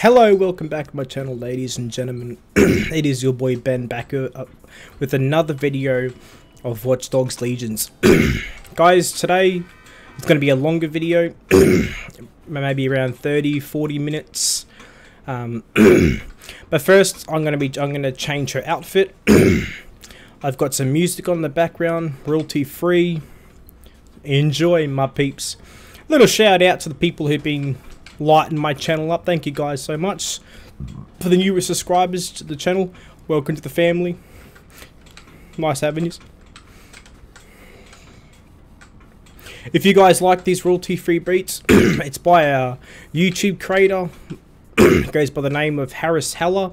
Hello, welcome back to my channel, ladies and gentlemen. it is your boy Ben back uh, with another video of Watch Dogs Legions. Guys, today it's going to be a longer video, maybe around 30-40 minutes. Um, but first, I'm going to be I'm going to change her outfit. I've got some music on the background, royalty free. Enjoy, my peeps. Little shout out to the people who've been lighten my channel up. Thank you guys so much. For the newer subscribers to the channel, welcome to the family. Nice you. If you guys like these royalty-free beats, it's by a YouTube creator. goes by the name of Harris Heller.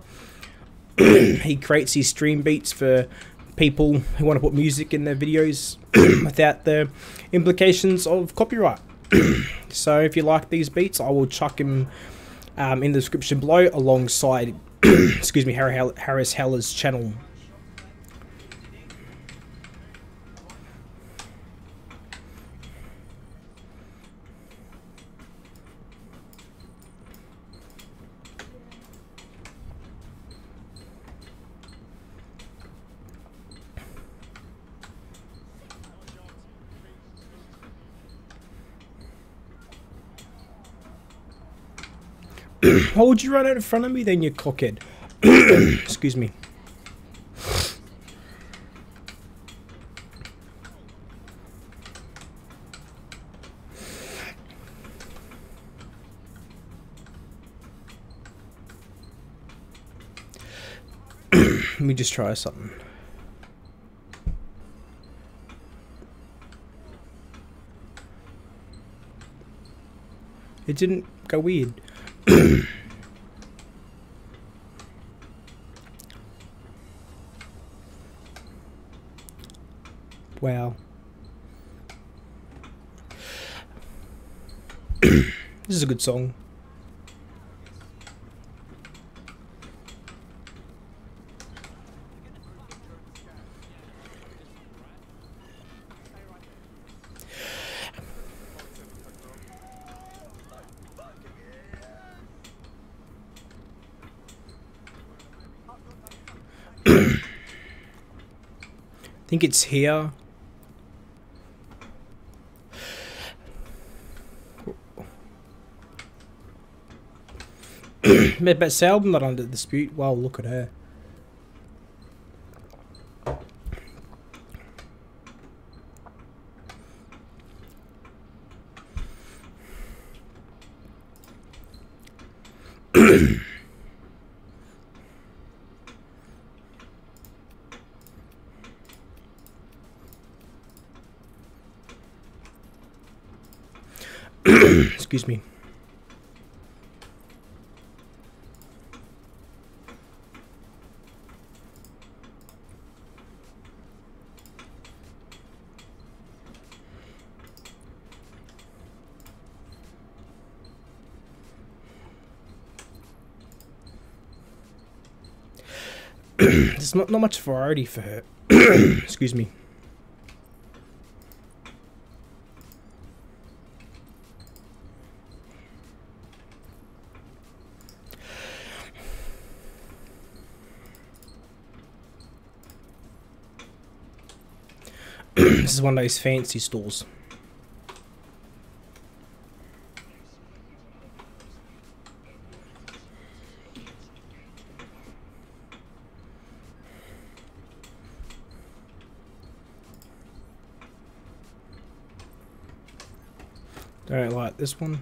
he creates these stream beats for people who want to put music in their videos without the implications of copyright. so if you like these beats, I will chuck him um, in the description below alongside, excuse me, Harris Heller's channel. Why would you run out in front of me then, you're cockhead? Excuse me. Let me just try something. It didn't go weird. wow. this is a good song. I think it's here. But Selby not under dispute. Wow, look at her. Excuse me. There's not, not much variety for her. Excuse me. this is one of those fancy stores. Don't like this one.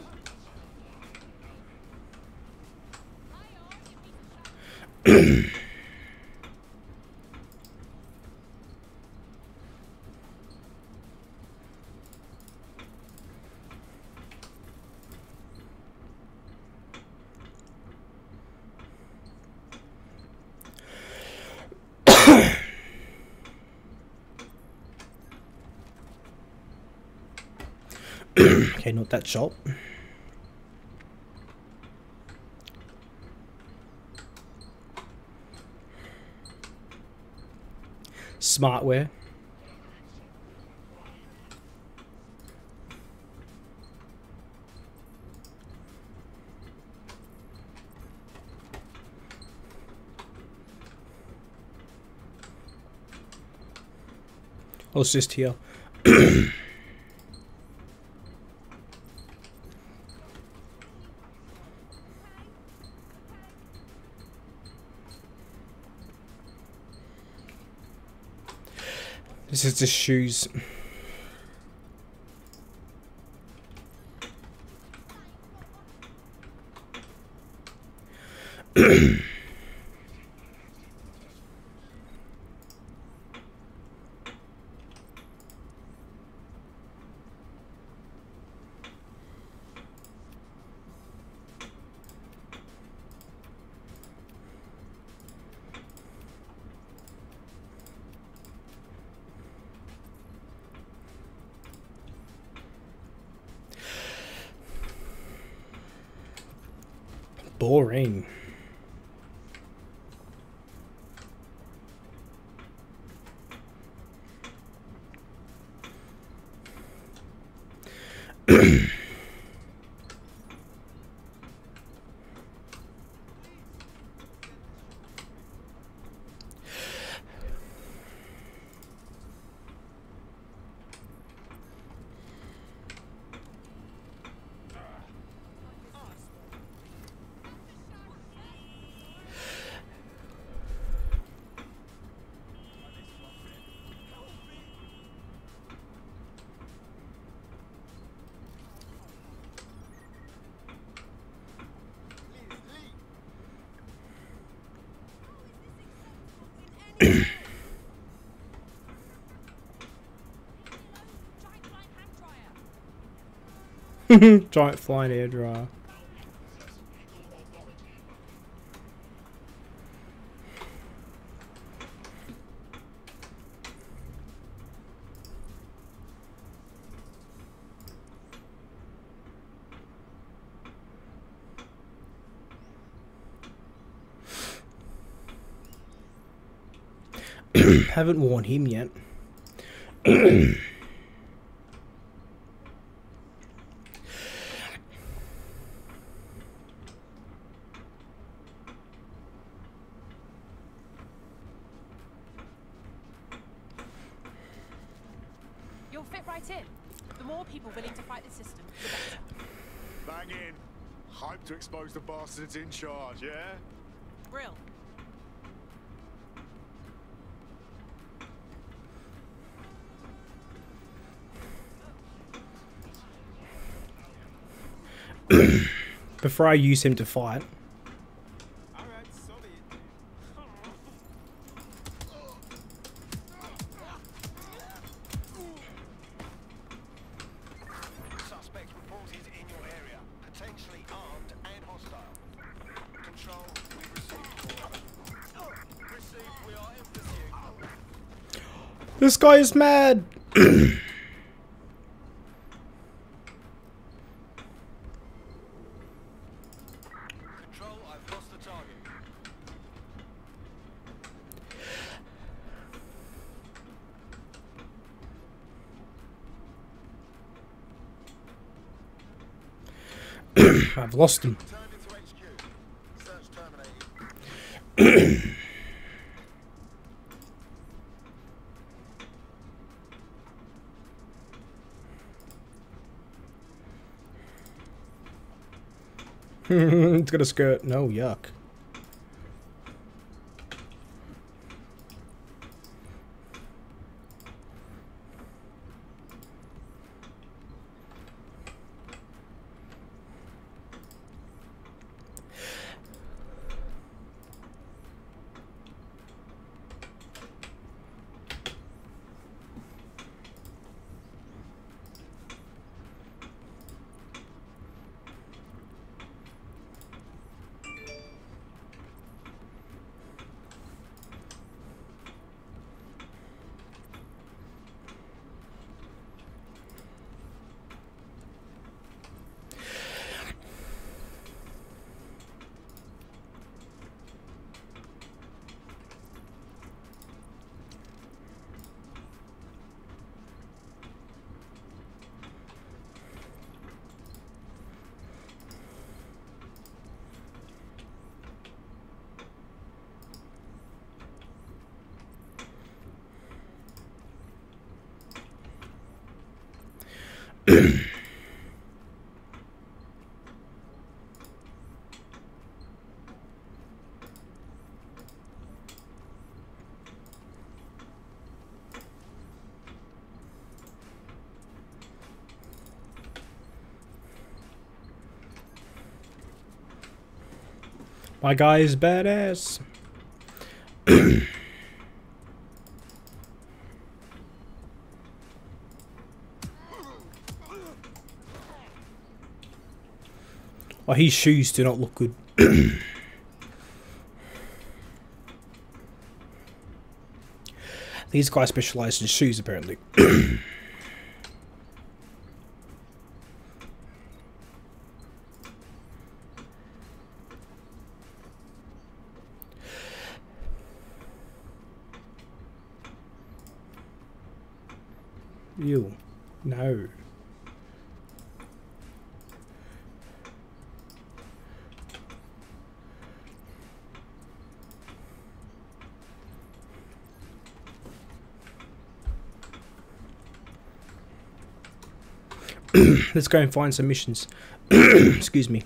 Okay, not that shop. Smartware. I was just here. this is just shoes. Boring. Giant flying air dryer. Haven't worn him yet. You'll fit right in. The more people willing to fight the system, the better. Bang in. Hype to expose the bastards in charge, yeah? Brill. Before I use him to fight, this guy is mad. Control, I've lost the target. I've lost him. it's got a skirt. No, yuck. My guy is badass. His shoes do not look good. These guys specialize in shoes, apparently. Ew. No. Let's go and find some missions. Excuse me.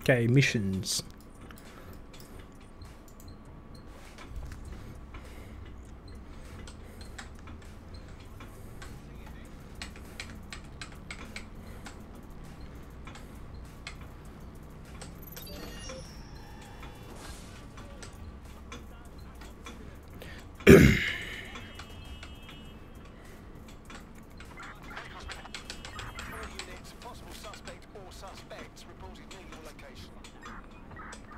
Okay, missions. All units, possible suspect or suspects reported near your location.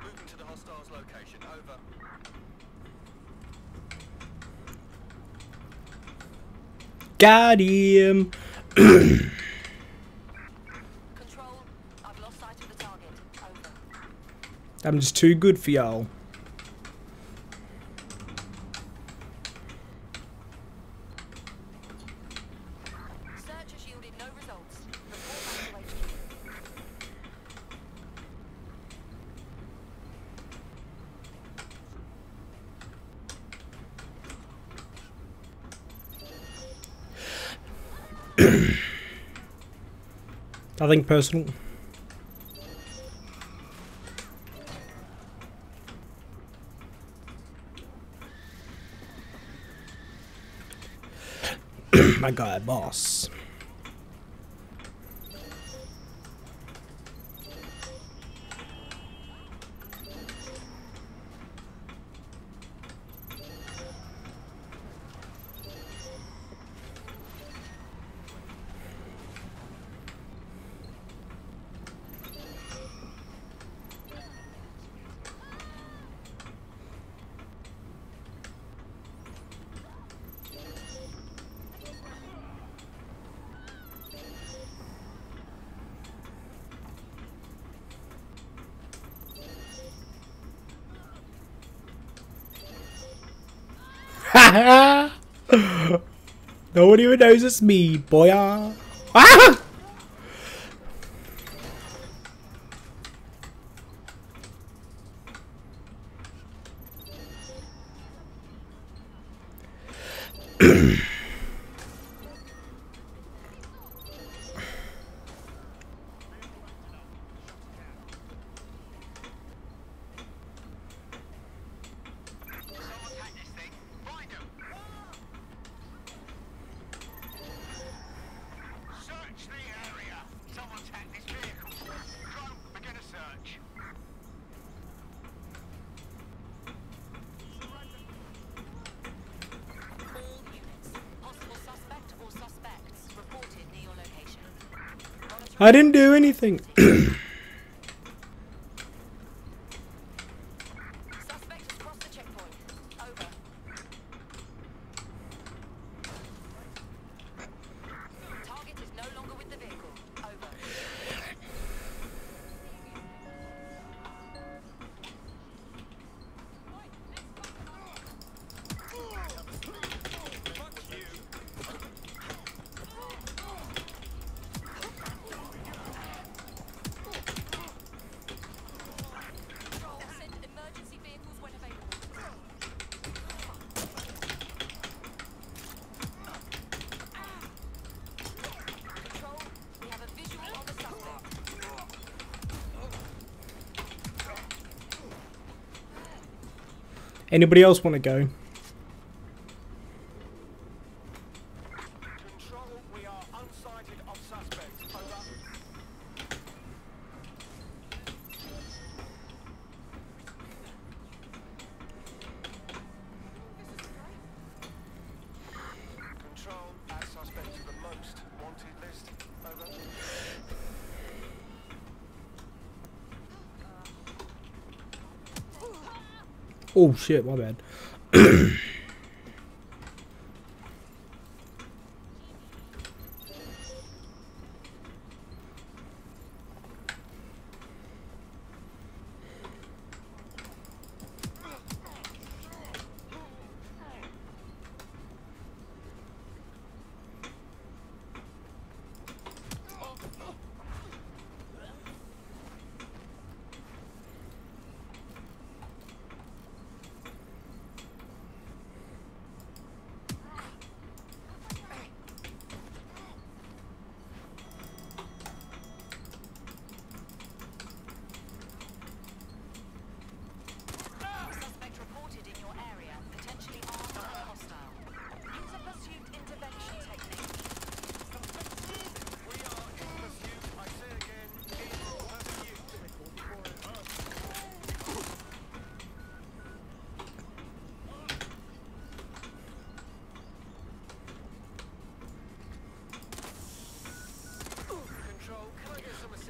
Moving to the hostiles location. Over. Got him. Control, I've lost sight of the target. Over. I'm just too good for y'all. Search has yielded no results. Report back to HQ. Nothing personal. My guy, boss. no one even knows it's me, boy. Ah! Begin a search. All units, possible suspect or suspects reported near your location. I didn't do anything. Anybody else want to go? Oh shit, my bad.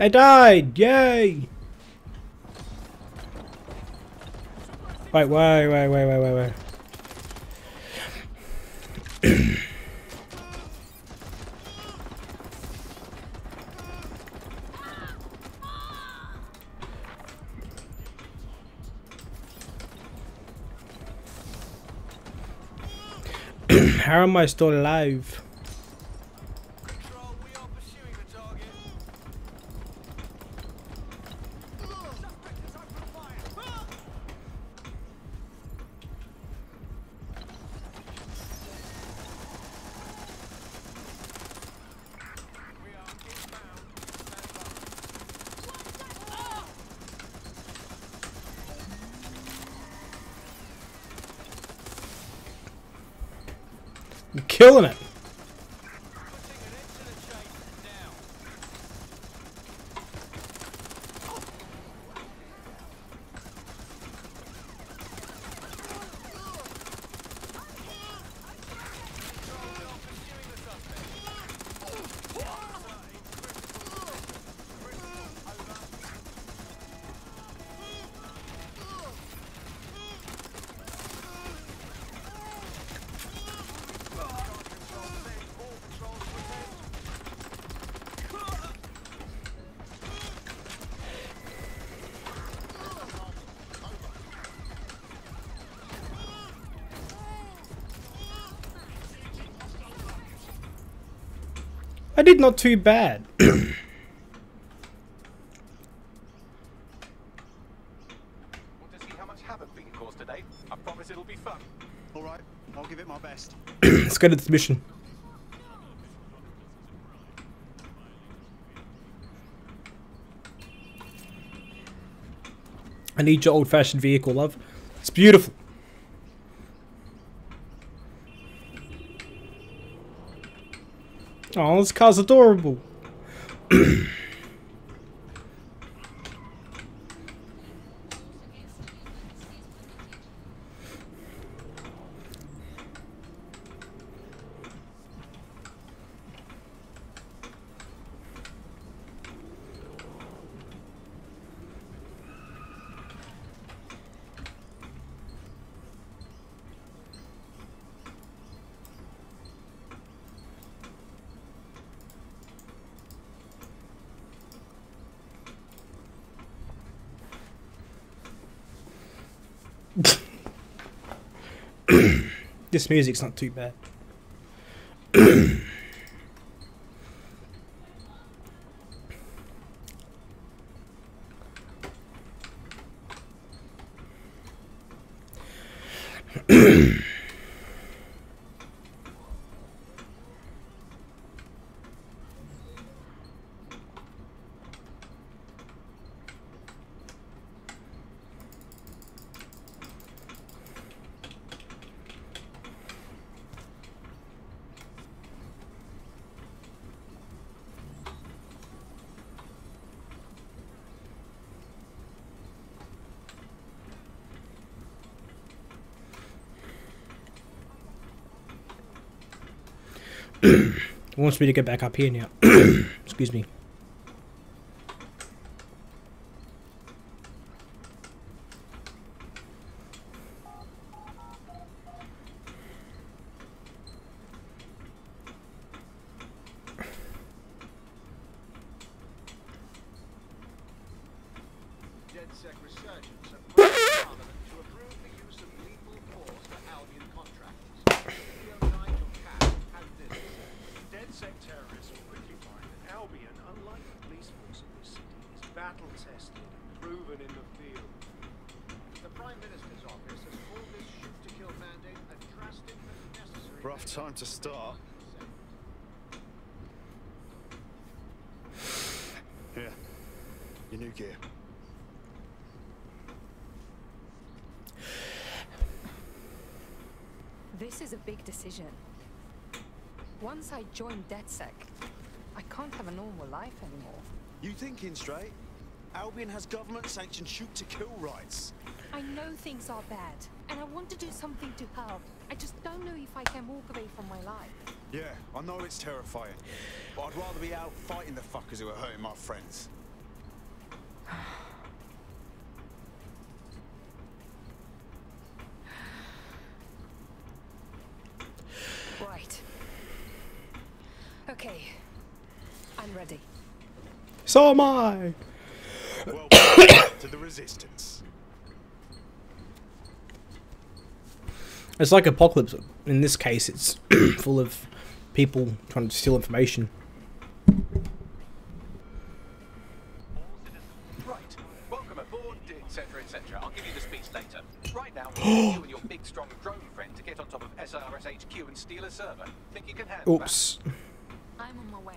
I died! Yay! Wait, wait, wait, wait, wait, wait, wait. How am I still alive? I'm killing it. I did not too bad. i promise it'll be fun Alright, I'll give it my best. Let's go to this mission. I need your old-fashioned vehicle, love. It's beautiful. Oh, this car's adorable. this music's not too bad. wants me to get back up here now. Excuse me. DedSec resurgence have pushed Parliament to approve the use of lethal force for Albion contractors. CEO Nigel Cass had this to say. DedSec terrorists will quickly find that Albion, unlike the police force of this city, is battle tested and proven in the field. The Prime Minister's office has called this shoot-to-kill mandate a drastic but necessary Rough time to start. Here. Your new gear. This is a big decision. Once I join DedSec, I can't have a normal life anymore. You thinking straight? Albion has government-sanctioned shoot-to-kill rights. I know things are bad, and I want to do something to help. I just don't know if I can walk away from my life. Yeah, I know it's terrifying, but I'd rather be out fighting the fuckers who are hurting my friends. Right. Okay. I'm ready. So am I. Welcome to the Resistance. It's like Apocalypse. In this case, it's full of people trying to steal information. Right. Welcome aboard, etc., etc. I'll give you the speech later. Right now, we need you and your big, strong drone friend to get on top of SIRS HQ and steal a server. Think you can handle that? Oops. I'm on my way.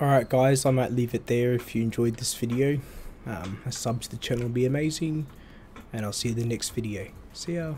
Alright guys, I might leave it there if you enjoyed this video. Um, a sub to the channel would be amazing. And I'll see you in the next video. See ya.